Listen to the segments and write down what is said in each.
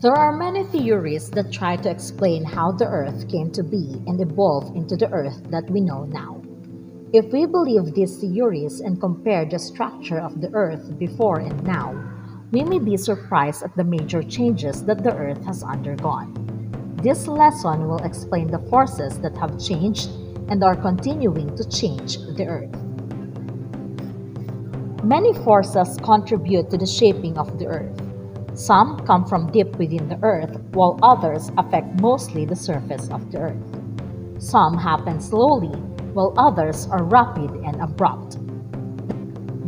There are many theories that try to explain how the Earth came to be and evolve into the Earth that we know now. If we believe these theories and compare the structure of the Earth before and now, we may be surprised at the major changes that the Earth has undergone. This lesson will explain the forces that have changed and are continuing to change the Earth. Many forces contribute to the shaping of the Earth. Some come from deep within the earth, while others affect mostly the surface of the earth. Some happen slowly, while others are rapid and abrupt.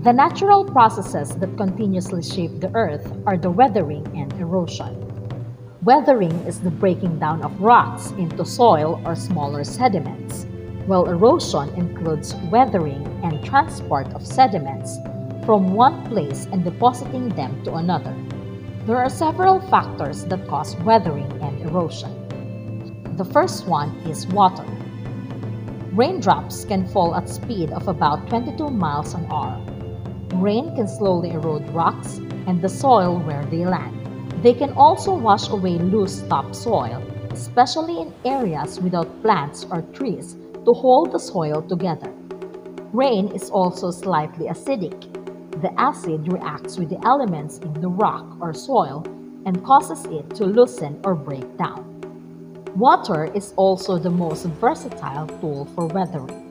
The natural processes that continuously shape the earth are the weathering and erosion. Weathering is the breaking down of rocks into soil or smaller sediments, while erosion includes weathering and transport of sediments from one place and depositing them to another. There are several factors that cause weathering and erosion. The first one is water. Raindrops can fall at speed of about 22 miles an hour. Rain can slowly erode rocks and the soil where they land. They can also wash away loose topsoil, especially in areas without plants or trees to hold the soil together. Rain is also slightly acidic the acid reacts with the elements in the rock or soil and causes it to loosen or break down. Water is also the most versatile tool for weathering.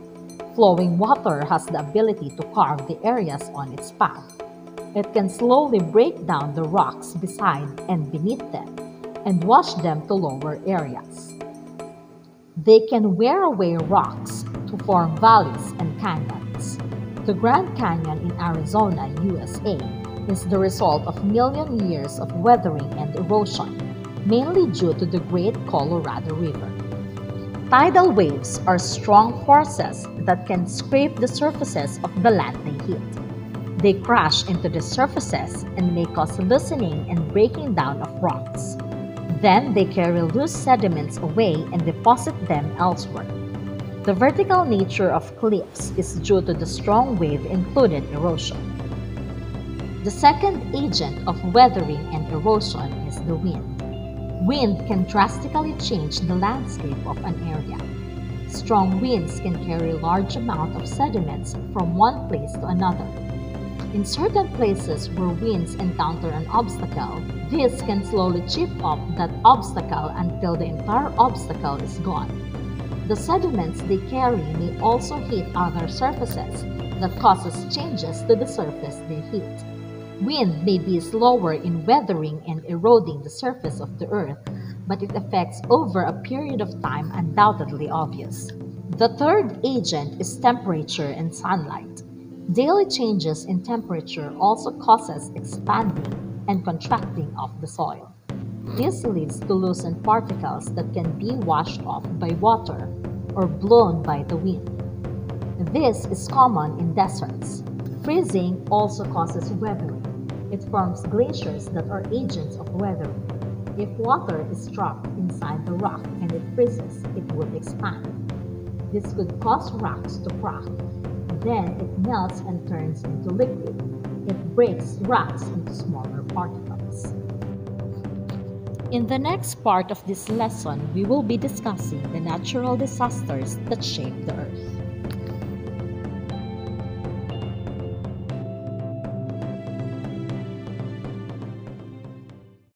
Flowing water has the ability to carve the areas on its path. It can slowly break down the rocks beside and beneath them and wash them to lower areas. They can wear away rocks to form valleys and canyons. The Grand Canyon in Arizona, USA, is the result of million years of weathering and erosion, mainly due to the Great Colorado River. Tidal waves are strong forces that can scrape the surfaces of the land they hit. They crash into the surfaces and may cause loosening and breaking down of rocks. Then they carry loose sediments away and deposit them elsewhere. The vertical nature of cliffs is due to the strong wave included erosion. The second agent of weathering and erosion is the wind. Wind can drastically change the landscape of an area. Strong winds can carry large amounts of sediments from one place to another. In certain places where winds encounter an obstacle, this can slowly chip off that obstacle until the entire obstacle is gone. The sediments they carry may also hit other surfaces that causes changes to the surface they hit. Wind may be slower in weathering and eroding the surface of the earth, but its effects over a period of time undoubtedly obvious. The third agent is temperature and sunlight. Daily changes in temperature also causes expanding and contracting of the soil. This leads to loosened particles that can be washed off by water or blown by the wind. This is common in deserts. Freezing also causes weathering. It forms glaciers that are agents of weathering. If water is trapped inside the rock and it freezes, it would expand. This could cause rocks to crack. Then it melts and turns into liquid. It breaks rocks into smaller particles. In the next part of this lesson, we will be discussing the natural disasters that shape the Earth.